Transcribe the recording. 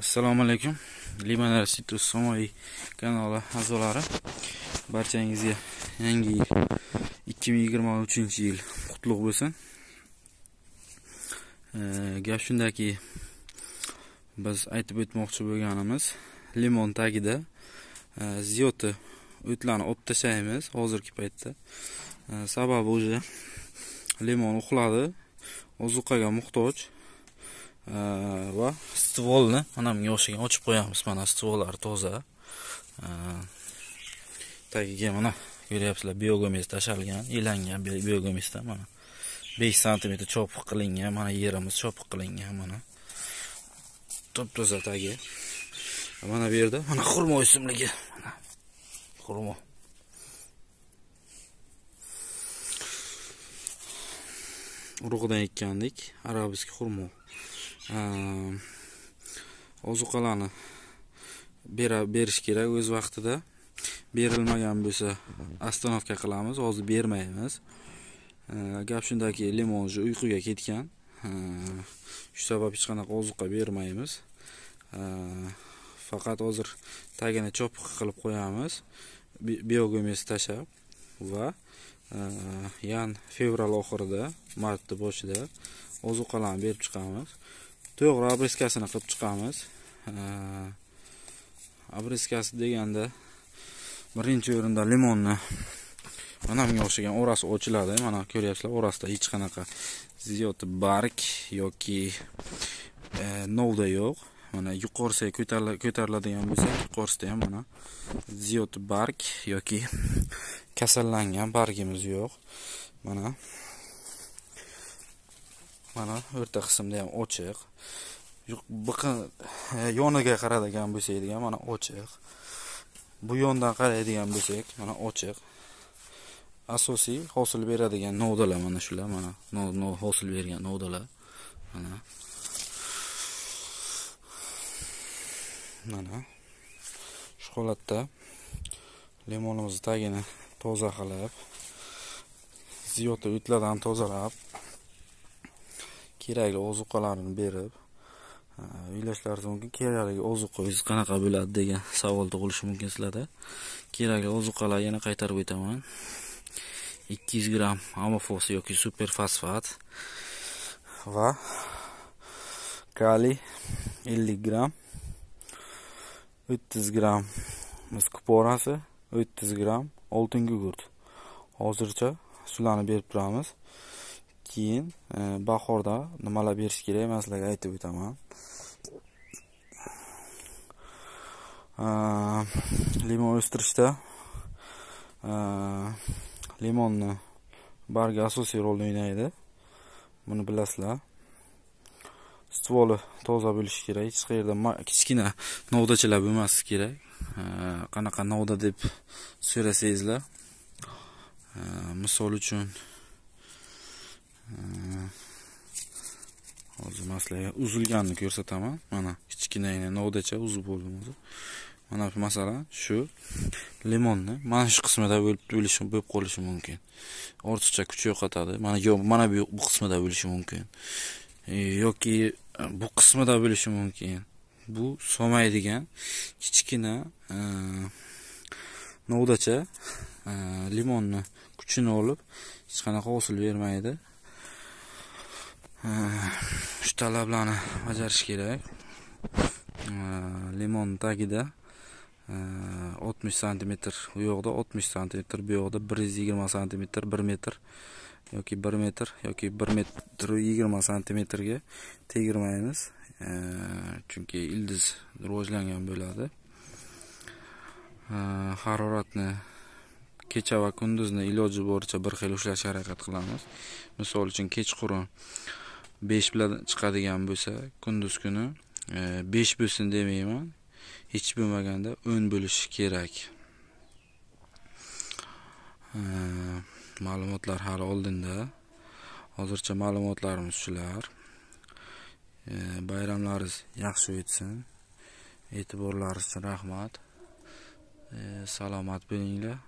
assalomu alaykum. Limonlar sitrus samoviy kanali a'zolari. Barchangizga yangi yil 2023 yil qutlug' bo'lsin. Gap shundaki biz aytib o'tmoqchi bo'lganimiz limon tagida e, ziyoti o'tlarni olib tashlaymiz hozirgi paytda. E, sababi уже limon uxladi ozuqaga muhtoj. Va stvolni mana bunga o'xshagan ochib qo'yamiz mana stvollari toza tagiga mana ko'ryapsizlar biogomez tashalgan ilangan biogomezdan mana besh santimetr chopiq qilingan mana yerimiz chopiq qilingan mana top toza tagi mana bu yerda mana xurmo o'simligi mana xurmo urug'idan ekkandik arabisk xurmo ozuqalarni berish kerak o'z vaqtida. Berilmagan bo'lsa остановка qilamiz hozir bermaymiz. Gap shundaki limon уже uyquga ketgan. Shu sabab hech qanaqa ozuqa bermaymiz. Faqat hozir tagini chopiq qilib qo'yamiz. Biogumez tashlab va yan fevral oxirida martni boshida ozuqalarni berib chiqamiz. To'g'ri obrezkasini qilib chiqamiz. Obriskasi deganda birinchi o'rinda limonni mana bunga o'xshagan orasi ochiladi. Mana ko'ryapsizlar orasida hech qanaqa ziyoti barg yoki e, novda yo'q. Mana yuqorisiga ko'tariladigan bo'lsa yuqorisida ham mana ziyoti barg yoki kasallangan bargimiz yo'q. Mana mana o'rta qismda ham ochiq. Biqin yoniga qaraydigan bo'lsak ham mana ochiq. Bu yondan qaraydigan bo'lsak mana ochiq. Asosiy hosil beradigan novdalar mana shular mana hosil bergan novdalar mana. Mana. Shu holatda limonimizni tagini toza qilib ziyota o'tlardan tozalab kerakli ozuqalarini berib o'ylashlaringiz mumkin kerakli ozuqa o'zi qanaqa bo'ladi degan savol tug'ilishi mumkin sizlarda. Kerakli ozuqalar yana qaytarib o'taman. 200 gramm amofos yoki super fosfat va kaliy 50 gramm 30 gramm mis kuporasi 300 gramm oltin gugurt hozircha shularni berib turamiz. Keyin e, bahorda nimalar berish kerak man sizlarga aytib o'taman. E, limon o'stirishda e, limonni bargi asosiy rolni o'ynaydi. Buni bilasizlar. Stvoli toza bo'lishi kerak. Hech qayerda kichkina novdachalar bo'lmasligi kerak. Qanaqa novda deb so'rasangizlar. Misol uchun hozir man sizlarga uzilganini ko'rsataman. Mana kichkinagina novdacha uzib bo'ldim hozir. Mana masalan shu limonni mana shu qismida bo'lib bo'lishi bo'lib qolishi mumkin. Ortiqcha kuch yo'qotadi. Mana yo mana bu bu qismida bo'lishi mumkin. E, yoki bu qismida bo'lishi mumkin. Bu somaydigan kichkina e, novdacha e, limonni kuchini olib hech qanaqa hosil bermaydi. Shu talablarni bajarish kerak limon tagida 60 santimetr u yoqda 60 santimetr bu yoqda 120 santimetr 1 metr yoki 1 metr yoki 1 metr 20 santimetrga tegirmaymiz chunki ildiz rivojlangan bo'ladi haroratni kecha va kunduzni iloji boricha bir xil ushlashga harakat qilamiz misol uchun kechqurun besh bilan chiqadigan bo'lsa kunduz kuni e, besh bo'lsin demayman. Hech bo'lmaganda o'n bo'lishi kerak. E, ma'lumotlar hali oldinda. Hozircha ma'lumotlarimiz shular. E, Bayramlaringiz yaxshi o'tsin. E'tiborlaringiz uchun rahmat e, salomat bo'linglar.